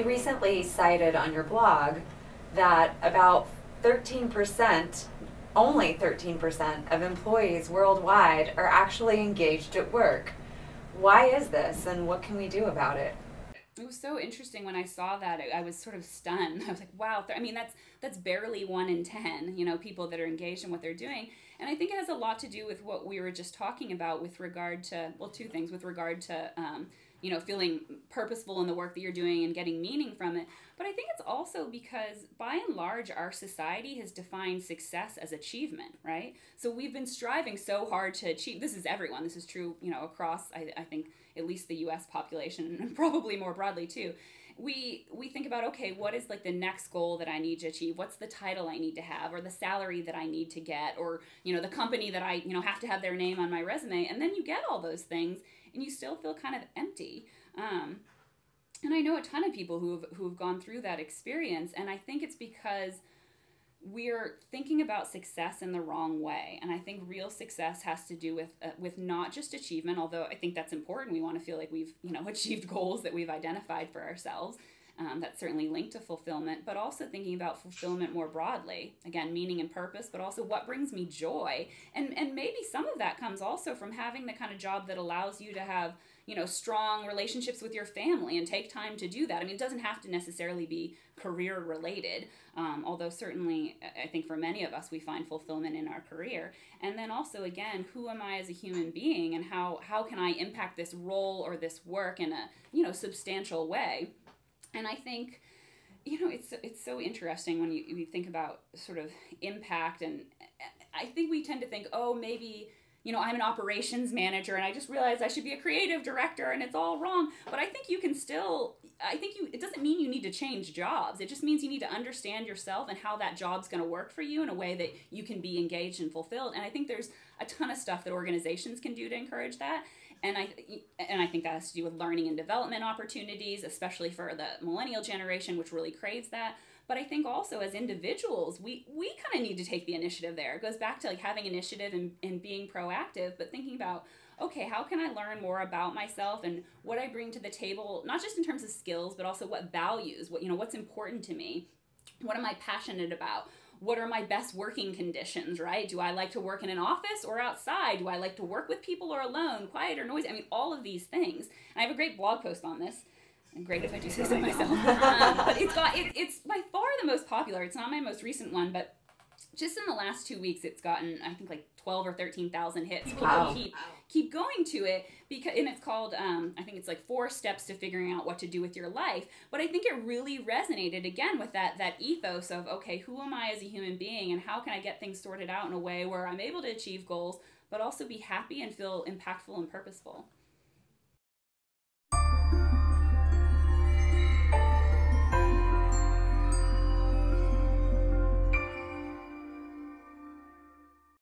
You recently cited on your blog that about 13%, only 13% of employees worldwide are actually engaged at work. Why is this and what can we do about it? It was so interesting when I saw that. I was sort of stunned. I was like, "Wow!" I mean, that's that's barely one in ten, you know, people that are engaged in what they're doing. And I think it has a lot to do with what we were just talking about with regard to well, two things with regard to um, you know, feeling purposeful in the work that you're doing and getting meaning from it. But I think it's also because by and large, our society has defined success as achievement, right? So we've been striving so hard to achieve. This is everyone. This is true, you know, across, I, I think, at least the US population and probably more broadly too. We, we think about okay what is like the next goal that i need to achieve what's the title i need to have or the salary that i need to get or you know the company that i you know have to have their name on my resume and then you get all those things and you still feel kind of empty. Um, and I know a ton of people who've who've gone through that experience, and I think it's because we're thinking about success in the wrong way. And i think real success has to do with uh, with not just achievement although i think that's important. We want to feel like we've you know achieved goals that we've identified for ourselves um, that's certainly linked to fulfillment, but also thinking about fulfillment more broadly. Again, meaning and purpose, but also what brings me joy. And, and maybe some of that comes also from having the kind of job that allows you to have you know strong relationships with your family and take time to do that i mean it doesn't have to necessarily be career related um, although certainly i think for many of us we find fulfillment in our career and then also again who am i as a human being and how how can i impact this role or this work in a you know substantial way and I think, you know, it's it's so interesting when you, you think about sort of impact, and I think we tend to think, oh, maybe you know, I'm an operations manager and I just realized I should be a creative director and it's all wrong. But I think you can still, I think you, it doesn't mean you need to change jobs. It just means you need to understand yourself and how that job's going to work for you in a way that you can be engaged and fulfilled. And I think there's a ton of stuff that organizations can do to encourage that and I and I think that has to do with learning and development opportunities, especially for the millennial generation, which really craves that. But I think also as individuals, we we kind of need to take the initiative there. It goes back to like having initiative and, and being proactive, but thinking about okay, how can I learn more about myself and what I bring to the table, not just in terms of skills, but also what values, what you know, what's important to me, what am I passionate about, what are my best working conditions, right? Do I like to work in an office or outside? Do I like to work with people or alone, quiet or noisy? I mean, all of these things. And I have a great blog post on this. And great if I do say so myself. um, but it's got it, it's by far the most popular. It's not my most recent one, but just in the last two weeks, it's gotten I think like twelve or thirteen thousand hits. People wow. keep keep going to it because and it's called um, I think it's like four steps to figuring out what to do with your life. But I think it really resonated again with that that ethos of okay, who am I as a human being, and how can I get things sorted out in a way where I'm able to achieve goals, but also be happy and feel impactful and purposeful.